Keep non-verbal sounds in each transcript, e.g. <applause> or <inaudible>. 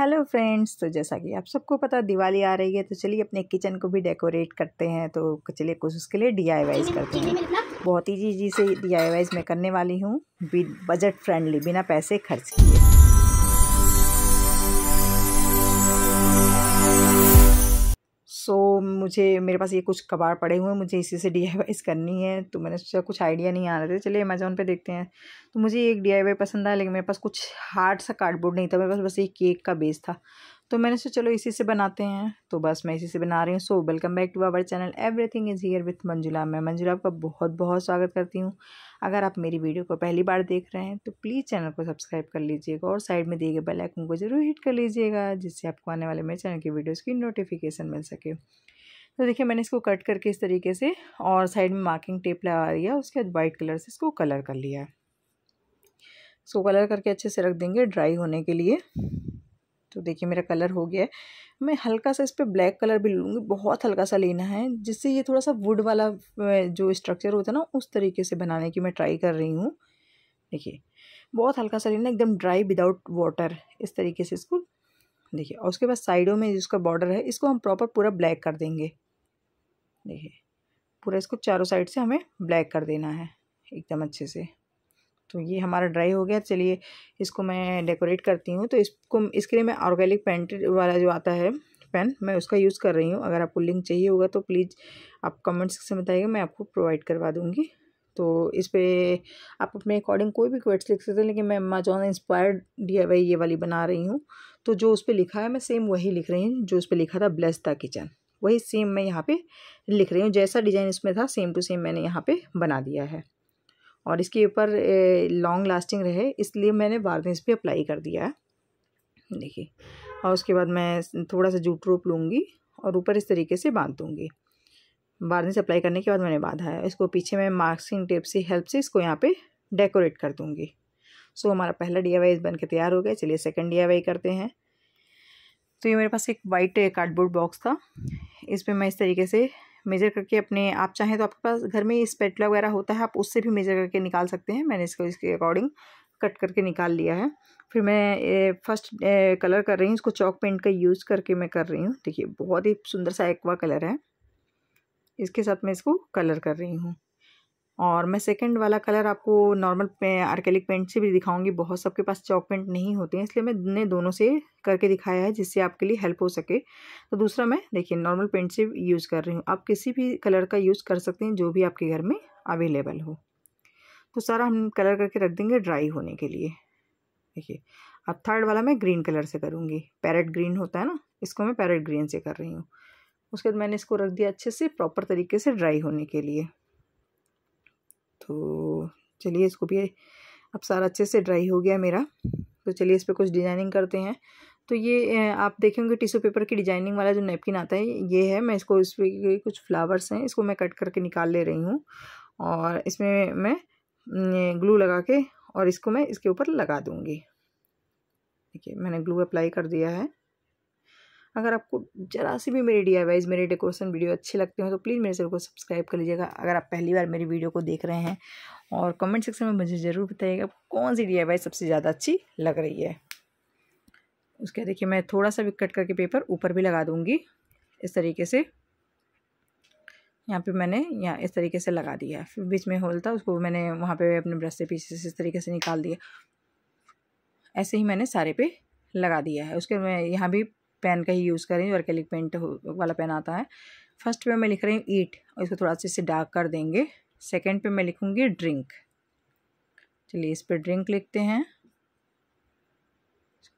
Hello friends तो जैसा कि आप सबको पता दिवाली आ रही है तो चलिए अपने किचन को भी डेकोरेट करते हैं तो चलिए कुछ उसके लिए डी करते हैं। बहुत ही जी से डी मैं करने वाली हूँ बजट फ्रेंडली बिना पैसे खर्च किए। मुझे, मेरे पास ये कुछ कबाड़ पड़े हुए हैं, मुझे इसी से डी करनी है। तो मैंने सोचा कुछ आइडिया नहीं आ रहे थे। चलिए अमेजोन पे देखते हैं। तो मुझे एक डी पसंद आया, लेकिन मेरे पास कुछ हार्ड सा कार्डबोर्ड नहीं था। मेरे पास बस एक केक का बेस था। तो मैंने सोचा चलो इसी से बनाते हैं। तो बस मैं इसी से बना रही हूँ। So welcome back to our channel everything is here with Manjula मैं मंजुला आपका बहुत बहुत स्वागत करती हूँ। अगर आप मेरी वीडियो को पहली बार देख रहे हैं तो प्लीज़ चैनल को सब्सक्राइब कर लीजिएगा और साइड में दिए गए बेल आइकन को ज़रूर हिट कर लीजिएगा, जिससे आपको आने वाले मेरे चैनल की वीडियोज़ की नोटिफिकेशन मिल सके। तो देखिए, मैंने इसको कट करके इस तरीके से और साइड में मार्किंग टेप लगा दिया, उसके बाद वाइट कलर से इसको कलर कर लिया इसको कलर करके अच्छे से रख देंगे ड्राई होने के लिए। तो देखिए, मेरा कलर हो गया है। मैं हल्का सा इस पर ब्लैक कलर भी लूँगी, बहुत हल्का सा लेना है, जिससे ये थोड़ा सा वुड वाला जो स्ट्रक्चर होता है ना, उस तरीके से बनाने की मैं ट्राई कर रही हूँ। देखिए, बहुत हल्का सा लेना एकदम ड्राई विदाउट वाटर इस तरीके से इसको। देखिए, और उसके बाद साइडों में जिसका बॉर्डर है, इसको हम प्रॉपर पूरा ब्लैक कर देंगे। देखिए, पूरा इसको चारों साइड से हमें ब्लैक कर देना है, एकदम अच्छे से। तो ये हमारा ड्राई हो गया। चलिए, इसको मैं डेकोरेट करती हूँ। तो इसको, इसके लिए मैं ऑर्गेनिक पेंट वाला जो आता है, पेन, मैं उसका यूज़ कर रही हूँ। अगर आपको लिंक चाहिए होगा तो प्लीज़ आप कमेंट सेक्शन बताइएगा, मैं आपको प्रोवाइड करवा दूँगी। तो इस पर आप अपने अकॉर्डिंग कोई भी क्वेट्स लिख सकते हैं, लेकिन मैं अमेजोन इंस्पायर्ड डी ये वाली बना रही हूँ। तो जो उस पर लिखा है, मैं सेम वही लिख रही हूँ, जो उस पर लिखा था ब्लेस द किचन वही सेम मैं यहाँ पे लिख रही हूँ, जैसा डिज़ाइन इसमें था सेम टू सेम मैंने यहाँ पे बना दिया है। और इसके ऊपर लॉन्ग लास्टिंग रहे, इसलिए मैंने वार्निश भी अप्लाई कर दिया है। देखिए, और उसके बाद मैं थोड़ा सा जूट रोप लूँगी और ऊपर इस तरीके से बाँध दूँगी। वार्निश अप्लाई करने के बाद मैंने बांधा है। इसको पीछे मैं मार्क्सिंग टेप से हेल्प से इसको यहाँ पे डेकोरेट कर दूँगी। सो हमारा पहला डी आई बन के तैयार हो गया। चलिए सेकेंड डी करते हैं। तो ये मेरे पास एक वाइट कार्डबोर्ड बॉक्स था। इस पर मैं इस तरीके से मेज़र करके अपने, आप चाहें तो आपके पास घर में स्पेटला वगैरह होता है, आप उससे भी मेज़र करके निकाल सकते हैं। मैंने इसको, इसके अकॉर्डिंग कट करके निकाल लिया है। फिर मैं फ़र्स्ट कलर कर रही हूँ, इसको चौक पेंट का यूज़ करके मैं कर रही हूँ। देखिए, बहुत ही सुंदर सा एक्वा कलर है। इसके साथ मैं इसको कलर कर रही हूँ। और मैं सेकंड वाला कलर आपको नॉर्मल आर्केलिक पेंट से भी दिखाऊँगी। बहुत सबके पास चौक पेंट नहीं होते हैं, इसलिए मैंने दोनों से करके दिखाया है, जिससे आपके लिए हेल्प हो सके। तो दूसरा मैं, देखिए नॉर्मल पेंट से यूज़ कर रही हूँ। आप किसी भी कलर का यूज़ कर सकते हैं, जो भी आपके घर में अवेलेबल हो। तो सारा हम कलर करके रख देंगे ड्राई होने के लिए। देखिए, अब थर्ड वाला मैं ग्रीन कलर से करूँगी। पैरेट ग्रीन होता है ना, इसको मैं पैरेट ग्रीन से कर रही हूँ। उसके बाद मैंने इसको रख दिया अच्छे से प्रॉपर तरीके से ड्राई होने के लिए। तो चलिए इसको भी अब सारा अच्छे से ड्राई हो गया मेरा। तो चलिए इस पर कुछ डिज़ाइनिंग करते हैं। तो ये आप देखेंगे टिश्यू पेपर की डिज़ाइनिंग वाला जो नेपकिन आता है, ये है। मैं इसको इस पर कुछ फ्लावर्स हैं, इसको मैं कट करके निकाल ले रही हूँ। और इसमें मैं ग्लू लगा के और इसको मैं इसके ऊपर लगा दूँगी। देखिए, मैंने ग्लू अप्लाई कर दिया है। अगर आपको ज़रा सी भी मेरी डी आई मेरे डेकोरेशन वीडियो अच्छे लगते हो तो प्लीज़ मेरे चैनल को सब्सक्राइब कर लीजिएगा। अगर आप पहली बार मेरी वीडियो को देख रहे हैं और कमेंट सेक्शन में मुझे ज़रूर बताइएगा कौन सी डी सबसे ज़्यादा अच्छी लग रही है। उसके देखिए, मैं थोड़ा सा भी कट करके पेपर ऊपर भी लगा दूँगी। इस तरीके से यहाँ पे मैंने, यहाँ इस तरीके से लगा दिया फिर बीच में होल था, उसको मैंने वहाँ पे अपने ब्रश से पीछे से इस तरीके से निकाल दिया। ऐसे ही मैंने सारे पे लगा दिया है। उसके मैं यहाँ भी पेन का ही यूज़ कर हूँ अर्केलिक पेंट वाला पेन आता है। फ़र्स्ट पे मैं लिख रही हूँ ईट और इसको थोड़ा सा इसे डार्क कर देंगे। सेकेंड पे मैं लिखूँगी ड्रिंक चलिए इस पर ड्रिंक लिखते हैं।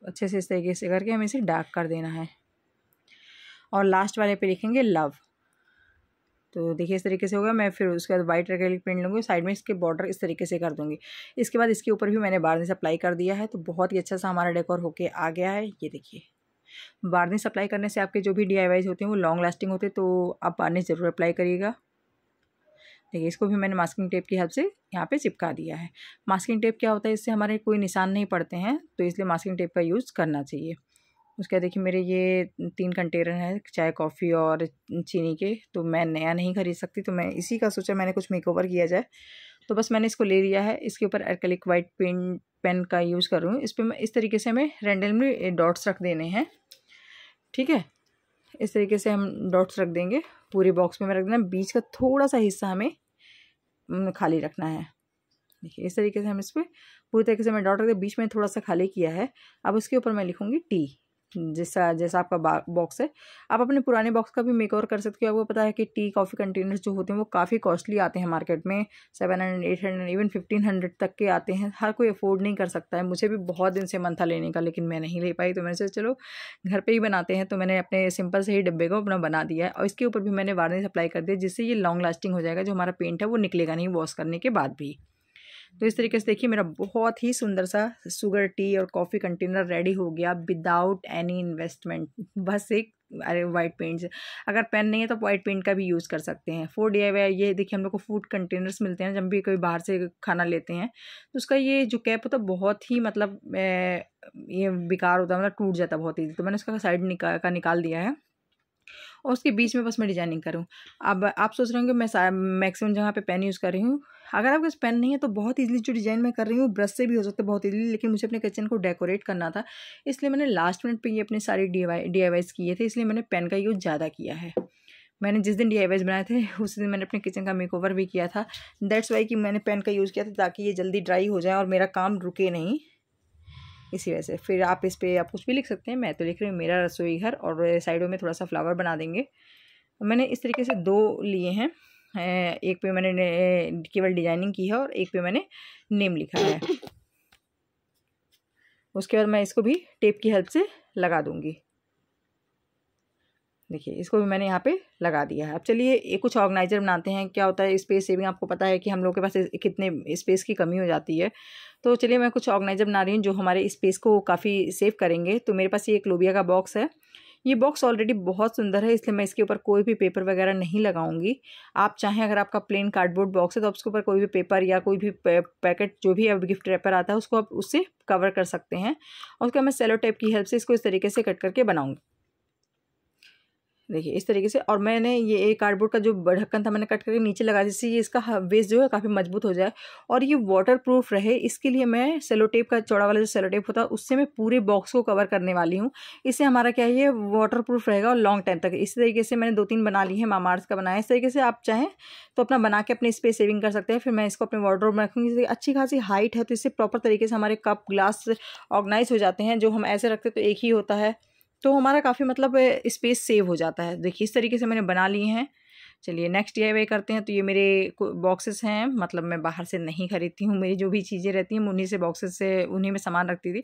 अच्छे से इस तरीके से करके हमें इसे डार्क कर देना है। और लास्ट वाले पे लिखेंगे लव तो देखिए इस तरीके से होगा, मैं फिर उसके बाद वाइट एक्रेलिक पेंट लूँगी साइड में इसके बॉर्डर इस तरीके से कर दूँगी। इसके बाद इसके ऊपर भी मैंने बार्निश अप्लाई कर दिया है तो बहुत ही अच्छा सा हमारा डेकोर होके आ गया है। ये देखिए। बार्निश अप्लाई करने से आपके जो भी डी होते हैं, वो लॉन्ग लास्टिंग होते हैं तो आप बार्निश ज़रूर अप्लाई करिएगा। देखिए, इसको भी मैंने मास्किंग टेप की हेल्प से यहाँ पे चिपका दिया है। मास्किंग टेप क्या होता है, इससे हमारे कोई निशान नहीं पड़ते हैं तो इसलिए मास्किंग टेप का यूज़ करना चाहिए। उसके बाद देखिए, मेरे ये तीन कंटेनर हैं, चाय कॉफ़ी और चीनी के तो मैं नया नहीं खरीद सकती तो मैं इसी का सोचा मैंने कुछ मेकओवर किया जाए। तो बस मैंने इसको ले लिया है, इसके ऊपर एक्रेलिक वाइट पेन पेन का यूज़ कर रही हूँ। इस पर मैं, इस तरीके से हमें रेंडमली डॉट्स रख देने हैं। ठीक है? इस तरीके से हम डॉट्स रख देंगे। पूरे बॉक्स में मैं रख देना। बीच का थोड़ा सा हिस्सा हमें खाली रखना है। देखिए, इस तरीके से हम इस पर पूरी तरीके से मैं डॉट रख दिया। बीच में थोड़ा सा खाली किया है। अब उसके ऊपर मैं लिखूँगी टी जैसा जैसा आपका बॉक्स है। आप अपने पुराने बॉक्स का भी मेक ओवर कर सकते हो। आपको पता है कि टी कॉफ़ी कंटेनर्स जो होते हैं, वो काफ़ी कॉस्टली आते हैं मार्केट में। Seven hundred eight hundred even fifteen hundred तक के आते हैं। हर कोई अफोर्ड नहीं कर सकता है। मुझे भी बहुत दिन से मन था लेने का, लेकिन मैं नहीं ले पाई। तो मैंने सोचा, चलो, घर पर ही बनाते हैं। तो मैंने अपने सिंपल से ही डब्बे को अपना बना दिया है। और इसके ऊपर भी मैंने वार्निश अप्लाई कर दिया, जिससे ये लॉन्ग लास्टिंग हो जाएगा। जो हमारा पेंट है, वो निकलेगा नहीं वॉश करने के बाद भी। तो इस तरीके से देखिए, मेरा बहुत ही सुंदर सा शुगर टी और कॉफ़ी कंटेनर रेडी हो गया विदाउट एनी इन्वेस्टमेंट बस एक, अरे वाइट पेंट से अगर पेन नहीं है तो वाइट पेंट का भी यूज़ कर सकते हैं। फोर डी ये देखिए, हम लोग को फ़ूड कंटेनर्स मिलते हैं जब भी कोई बाहर से खाना लेते हैं। तो उसका ये जो कैप होता है, बहुत ही मतलब ये बेकार होता है मतलब टूट जाता है बहुत ईजी तो मैंने उसका साइड निकाल का निकाल दिया है। और उसके बीच में बस मैं डिज़ाइनिंग करूँ। अब आप सोच रहे होंगे मैं मैक्सिमम जगह पे पेन यूज़ कर रही हूँ। अगर आपके पास पेन नहीं है तो बहुत ईजिली जो डिज़ाइन मैं कर रही हूँ ब्रश से भी हो सकता है बहुत ईजिली लेकिन मुझे अपने किचन को डेकोरेट करना था। इसलिए मैंने लास्ट मिनट पर ये अपने सारी डी डी किए थे, इसलिए मैंने पेन का यूज़ ज़्यादा किया है। मैंने जिस दिन डी बनाए थे, उस दिन मैंने अपने किचन का मेकओवर भी किया था। दैट्स वाई कि मैंने पेन का यूज़ किया था ताकि ये जल्दी ड्राई हो जाए और मेरा काम रुके नहीं। इसी वजह से। फिर आप इस पर आप कुछ भी लिख सकते हैं। मैं तो लिख रही हूँ मेरा रसोई घर और साइडों में थोड़ा सा फ्लावर बना देंगे। मैंने इस तरीके से दो लिए हैं। एक पे मैंने केवल डिज़ाइनिंग की है और एक पे मैंने नेम लिखा है। <coughs> उसके बाद मैं इसको भी टेप की हेल्प से लगा दूँगी। देखिए, इसको भी मैंने यहाँ पे लगा दिया है। अब चलिए, ये कुछ ऑर्गेनाइजर बनाते हैं, क्या होता है, स्पेस सेविंग, आपको पता है कि हम लोग के पास कितने स्पेस की कमी हो जाती है। तो चलिए, मैं कुछ ऑर्गेनाइजर बना रही हूँ जो हमारे स्पेस को काफ़ी सेव करेंगे। तो मेरे पास ये एक लोबिया का बॉक्स है। ये बॉक्स ऑलरेडी बहुत सुंदर है, इसलिए मैं इसके ऊपर कोई भी पेपर वगैरह नहीं लगाऊँगी। आप चाहें, अगर आपका प्लेन कार्डबोर्ड बॉक्स है तो आप उसके ऊपर कोई भी पेपर या कोई भी पैकेट जो भी अब गिफ्ट रेपर आता है, उसको आप उससे कवर कर सकते हैं। और उसका मैं सेलो टेप की हेल्प से इसको इस तरीके से कट करके बनाऊँगी। देखिए, इस तरीके से और मैंने ये एक कार्डबोर्ड का जो ढक्कन था मैंने कट करके नीचे लगा जिससे ये इसका बेस जो है काफ़ी मज़बूत हो जाए और ये वाटर प्रूफ रहे। इसके लिए मैं सेलो टेप का, चौड़ा वाला जो सेलो टेप होता है, उससे मैं पूरे बॉक्स को कवर करने वाली हूँ। इससे हमारा क्या है, ये वाटर प्रूफ रहेगा और लॉन्ग टाइम तक। इस तरीके से मैंने दो तीन बना ली है मामार्स का बनाया इस तरीके से आप चाहें तो अपना बना के अपने स्पेस सेविंग कर सकते हैं। फिर मैं इसको अपने वार्ड्रोब में रखूँगी। अच्छी खासी हाइट है तो इससे प्रॉपर तरीके से हमारे कप ग्लास ऑर्गेनाइज हो जाते हैं, जो हम ऐसे रखते तो एक ही होता है। तो हमारा काफ़ी मतलब स्पेस सेव हो जाता है। देखिए, इस तरीके से मैंने बना लिए हैं। चलिए, नेक्स्ट डी करते हैं तो ये मेरे बॉक्सेस हैं। मतलब मैं बाहर से नहीं खरीदती हूँ, मेरी जो भी चीज़ें रहती हैं उन्हीं से बॉक्सेस से, उन्हीं में सामान रखती थी।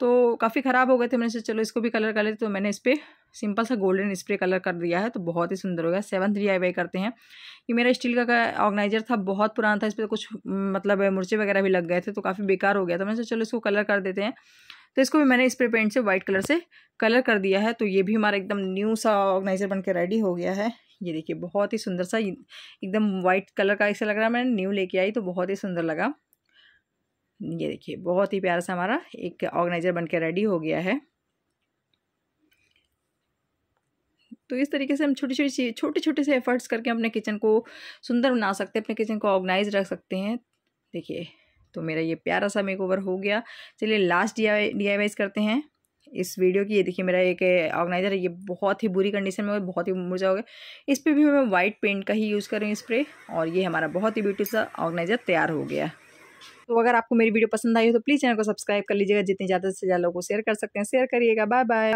तो काफ़ी ख़राब हो गए थे, मैंने सोचा चलो इसको भी कलर कर लेते तो मैंने इस पर सिंपल सा गोल्डन स्प्रे कलर कर दिया है तो बहुत ही सुंदर हो गया। सेवन्थ डी करते हैं। ये मेरा स्टील का ऑर्गेनाइजर था, बहुत पुराना था, इस पर कुछ मतलब मुर्चे वगैरह भी लग गए थे तो काफ़ी बेकार हो गया था। मैंने सोचा चलो इसको कलर कर देते हैं। तो इसको भी मैंने स्प्रे पेंट से वाइट कलर से कलर कर दिया है तो ये भी हमारा एकदम न्यू सा ऑर्गेनाइजर बन के रेडी हो गया है। ये देखिए, बहुत ही सुंदर सा, एकदम वाइट कलर का ऐसा लग रहा है, मैंने न्यू लेके आई तो बहुत ही सुंदर लगा। ये देखिए, बहुत ही प्यारा सा हमारा एक ऑर्गेनाइजर बन के रेडी हो गया है। तो इस तरीके से हम छोटी छोटी चीज़ छोटे छोटे से एफर्ट्स करके अपने किचन को सुंदर बना सकते हैं, अपने किचन को ऑर्गेनाइज रख सकते हैं। देखिए तो मेरा ये प्यारा सा मेकओवर हो गया। चलिए लास्ट डी आई करते हैं। इस वीडियो की ये देखिए मेरा एक ऑर्गेनाइजर है, ये बहुत ही बुरी कंडीशन में बहुत ही मुरझा हो गया। इस पर भी मैं वाइट पेंट का ही यूज़ कर रही हूँ स्प्रे और ये हमारा बहुत ही ब्यूटी सा ऑर्गेनाइजर तैयार हो गया। तो अगर आपको मेरी वीडियो पसंद आई हो तो प्लीज़ चैनल को सब्सक्राइब कर लीजिएगा, जितनी ज़्यादा से ज़्यादा लोगों को शेयर कर सकते हैं। शेयर करिएगा। Bye bye